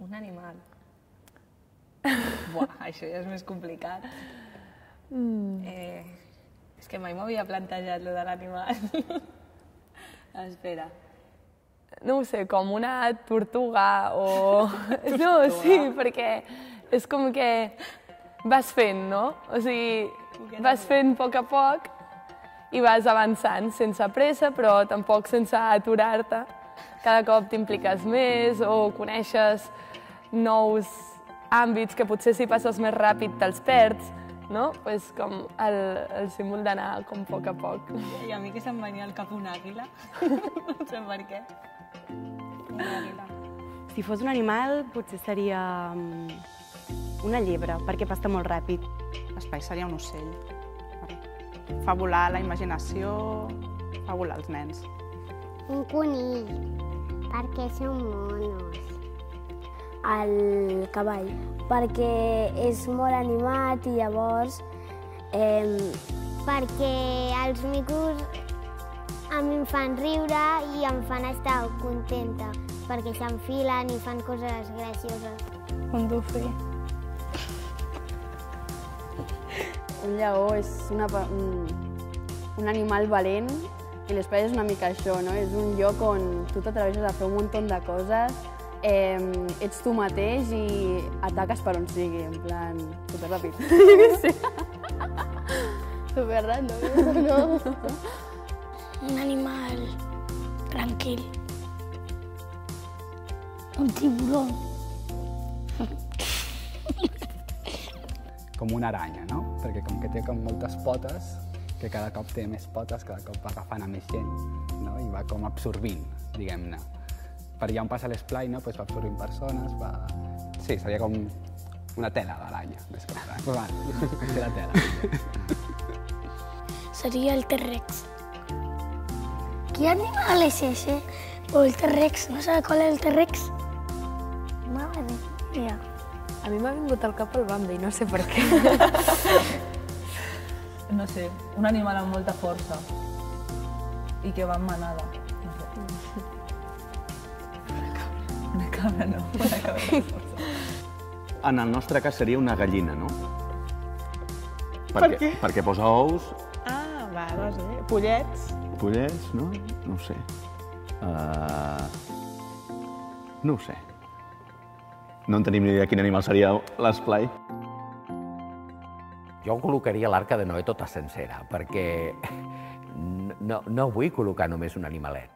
Un animal. Buah, això ja és més complicat. Mm. Eh, és que mai m'havia plantejat lo de l'animal. Espera. no ho sé, com una tortuga o... No, sí, perquè és com que vas fent, no? O sigui, vas fent a poc a poc i vas avançant sense pressa, però tampoc sense aturar-te. Cada cop t'impliques més o coneixes nous àmbits que potser si passes més ràpid te'ls perds, no? Pues com el, el símbol d'anar com a poc a poc. I a mi que se'm venia al cap una àguila. no sé per què. Una àguila. Si fos un animal, potser seria mm, una llebre, perquè passa molt ràpid. L'espai seria un ocell. Fa volar la imaginació, fa volar els nens. Un conill, perquè són monos. El cavall, perquè és molt animat i llavors eh, Perquè els micos a mi em fan riure i em fan estar contenta, perquè s'enfilen i fan coses gracioses. Un dofí. Un lleó és una, un animal valent i l'espai és una mica això, no? És un lloc on tu t'atreveixes a fer un munt de coses, eh, ets tu mateix i ataques per on sigui, en plan, superràpid. sí. Super random, no? un animal tranquil. Un tiburó. com una aranya, no? Perquè com que té com moltes potes, que cada cop té més potes, cada cop va agafant a més gent, no? I va com absorbint, diguem-ne. Per allà on passa l'esplai, no? Pues va absorbint persones, va... Sí, seria com una tela d'aranya, més que una aranya. Però va, té la tela. Sería el T-Rex. ¿Qué animal es ese? O el T-Rex, ¿no sabe cuál es el T-Rex? Madre mía. A mi m'ha vingut al cap el Bambi, no sé per què. No sé, un animal amb molta força i que va en manada. No sé. Cabra no, una cabra. En el nostre cas seria una gallina, no? Per Perquè, què? perquè posa ous, Ah, va, no sé. Pollets. pollets, no? No ho sé. Uh... No ho sé. No en tenim ni idea quin animal seria l'esplai. Jo col·locaria l'arca de Noé tota sencera, perquè no, no vull col·locar només un animalet.